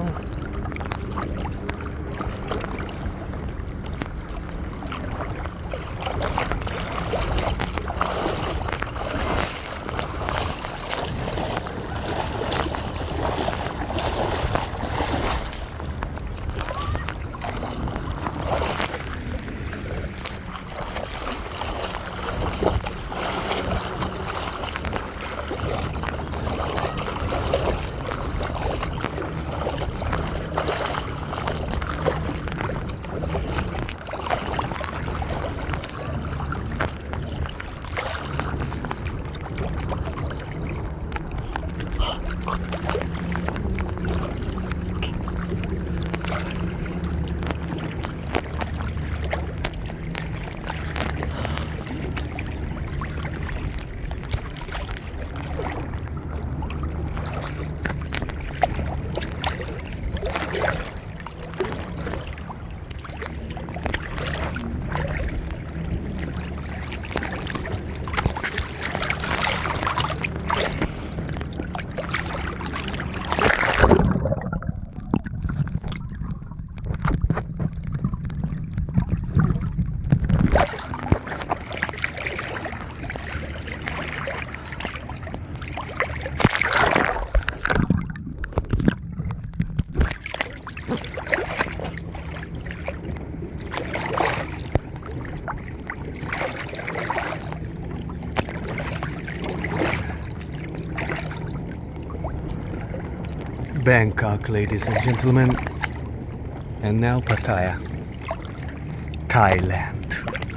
Мало кто. Oh, my God. Bangkok, ladies and gentlemen. And now Pattaya, Thailand.